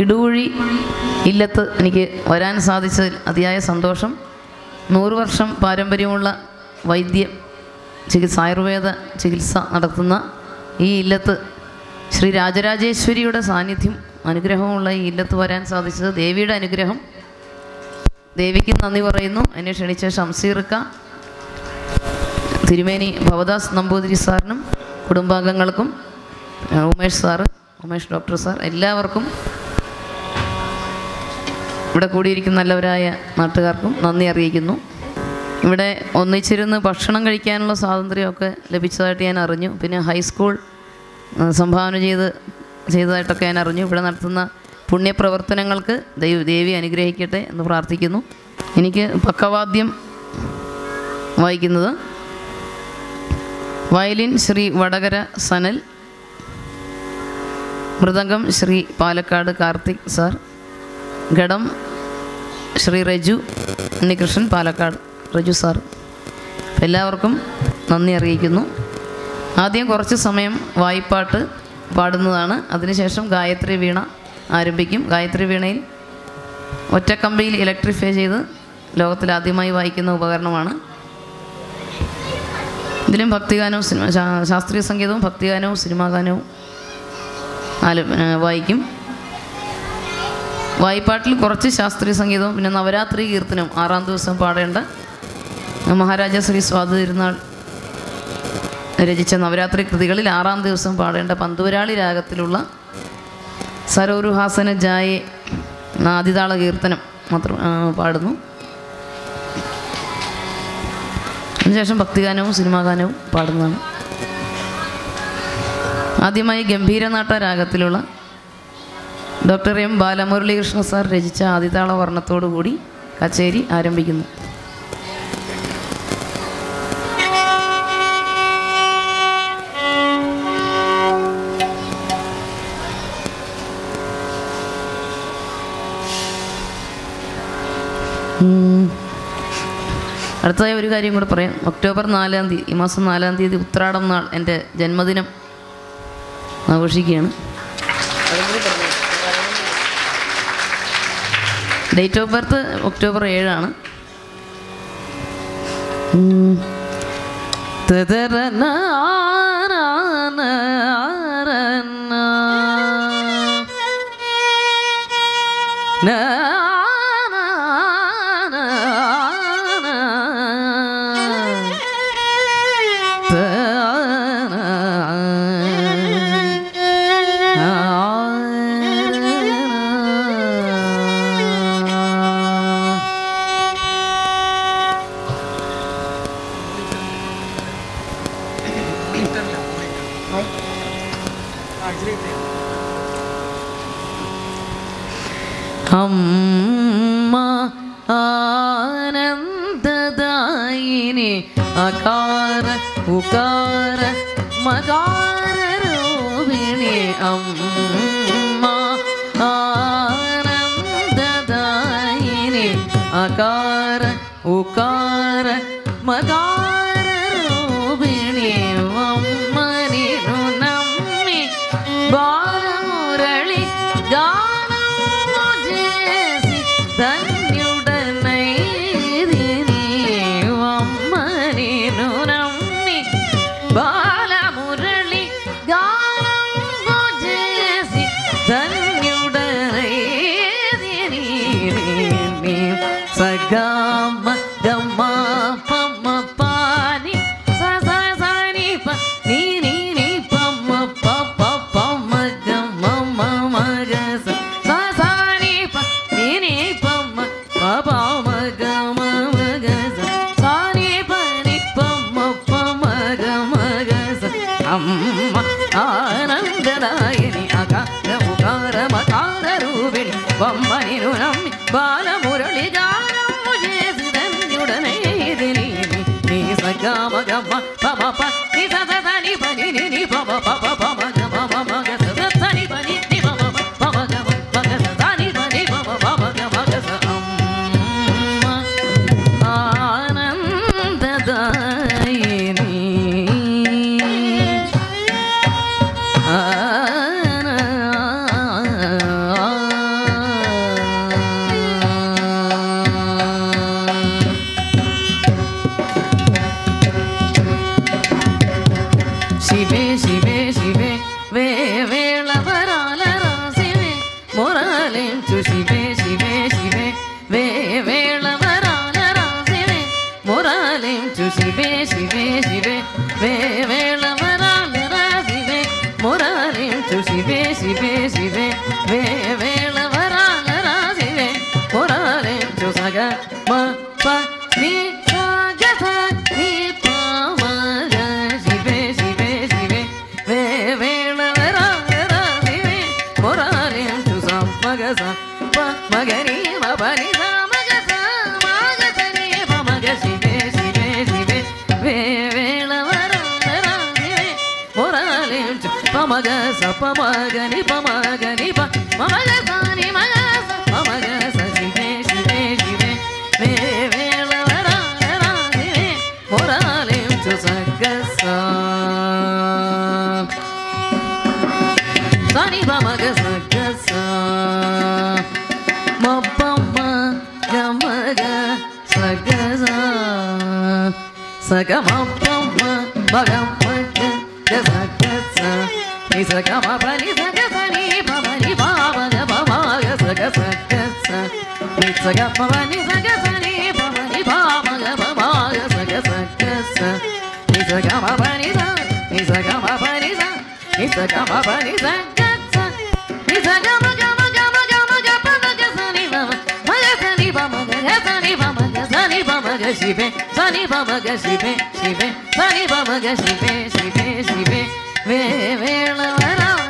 ഇടുകുഴി ഇല്ലത്ത് എനിക്ക് വരാൻ സാധിച്ചതിൽ അതിയായ സന്തോഷം. നൂറ് വർഷം പാരമ്പര്യമുള്ള വൈദ്യ ചികിത്സ ആയുർവേദ ചികിത്സ നടത്തുന്ന ഈ ഇല്ലത്ത് ശ്രീ രാജരാജേശ്വരിയുടെ സാന്നിധ്യം അനുഗ്രഹമുള്ള ഈ ഇല്ലത്ത് വരാൻ സാധിച്ചത് ദേവിയുടെ അനുഗ്രഹം. ദേവിക്ക് നന്ദി പറയുന്നു. എന്നെ ക്ഷണിച്ച ഷംസീർക്ക തിരുമേനി ഭവദാസ് നമ്പൂതിരി സാറിനും കുടുംബാംഗങ്ങൾക്കും Umesh sir Umesh doctor sir എല്ലാവർക്കും ഇവിടെ കൂടിയിരിക്കുന്ന നല്ലവരായ നാട്ടുകാർക്കും നന്ദി അറിയിക്കുന്നു. ഇവിടെ ഒന്നിച്ചിരുന്ന് ഭക്ഷണം കഴിക്കാനുള്ള സ്വാതന്ത്ര്യമൊക്കെ ലഭിച്ചതായിട്ട് ഞാൻ അറിഞ്ഞു. പിന്നെ ഹൈസ്കൂൾ സംഭാവന ചെയ്ത് ചെയ്തതായിട്ടൊക്കെ ഞാൻ അറിഞ്ഞു. ഇവിടെ നടത്തുന്ന പുണ്യപ്രവർത്തനങ്ങൾക്ക് ദൈവ ദേവി അനുഗ്രഹിക്കട്ടെ എന്ന് പ്രാർത്ഥിക്കുന്നു. എനിക്ക് പക്കവാദ്യം വായിക്കുന്നത് വയലിൻ ശ്രീ വടകര സനൽ മൃദംഗം ശ്രീ പാലക്കാട് കാർത്തിക് സാർ. ഘടം ശ്രീ റജു ഉണ്ണികൃഷ്ണൻ പാലക്കാട്. റജു സാർ എല്ലാവർക്കും നന്ദി അറിയിക്കുന്നു. ആദ്യം കുറച്ച് സമയം വായ്പാട്ട് പാടുന്നതാണ്. അതിനുശേഷം ഗായത്രി വീണ ആരംഭിക്കും. ഗായത്രി വീണയിൽ ഒറ്റക്കമ്പിയിൽ ഇലക്ട്രിഫൈ ചെയ്ത് ലോകത്തിൽ ആദ്യമായി വായിക്കുന്ന ഉപകരണമാണ്. ഇതിലും ഭക്തിഗാനവും സിനിമ ശാസ്ത്രീയ സംഗീതവും ഭക്തിഗാനവും സിനിമാ ഗാനവും ആല വായിക്കും. വായ്പാട്ടിൽ കുറച്ച് ശാസ്ത്രീയ സംഗീതവും പിന്നെ നവരാത്രി കീർത്തനം ആറാം ദിവസം പാടേണ്ട. മഹാരാജ ശ്രീ സ്വാതി തിരുനാൾ രചിച്ച നവരാത്രി കൃതികളിൽ ആറാം ദിവസം പാടേണ്ട പന്തുവരാളി രാഗത്തിലുള്ള സരോരുഹാസന ജായെ നാദിതാള കീർത്തനം മാത്രം പാടുന്നു. അതിനുശേഷം ഭക്തിഗാനവും സിനിമാ ഗാനവും പാടുന്നതാണ്. ആദ്യമായി ഗംഭീരനാട്ട രാഗത്തിലുള്ള ഡോക്ടർ എം ബാലമുരളീകൃഷ്ണ സാർ രചിച്ച ആദിതാള വർണത്തോടുകൂടി കച്ചേരി ആരംഭിക്കുന്നു. അടുത്തതായി ഒരു കാര്യം കൂടെ പറയാം. ഒക്ടോബർ നാലാം തീയതി ഈ മാസം നാലാം തീയതി ഉത്രാടം നാൾ എന്റെ ജന്മദിനം ആഘോഷിക്കുകയാണ്. ഡേറ്റ് ഓഫ് ബർത്ത് ഒക്ടോബർ ഏഴാണ് ഉം. അമ്മ ആനന്ദദായിനി അകാര ഉകാര മകാര രൂപിണി അമ്മ ആനന്ദദായിനി അകാര ഉകാര മകാര രൂപിണി അമ്മനിനു നമ്മി ബാലമുരളി చేసి ధన్యుడనైరి నీవమ్మ నేను నమ్మి బాలమురళి గానం చేసి ధన్య ఆనందదాయని అకార ఉకార మకార రూపిణి బొమ్మని రుణం బాలమురళి గానము చేసి ధన్యుడనైదిని నీ సకామగమ్మ పమ పని సదని పని పమ పమ శివే శివే. వేళ వరాలి రా శివే. మురారించు శివే శివే శివే. వే mamaga sa pamaga ni pamaga ni pa mamaga sa ni mamaga sa pamaga sa si ve si ve si ve ve ve la la la la ve ve morale tu sa ga sa sa ni mamaga sa ga sa ma pamma ga maga sa ga sa sa ga ma pamma ma ga ni sa ga ma pa ni sa ga sa ni pa ma ni pa ma ga pa ma ga sa ga sa ga sa ni sa ga ma pa ni sa ga sa ni pa ma ni pa ma ga pa ma ga sa ga sa ga sa ni sa ga ma pa ni sa ni sa ga ma pa ni sa ni sa ga ma pa ni sa ga sa ni sa ga ma ga ma ga ma ga ma ga pa ma ga sa ni ma ma ve ve la la la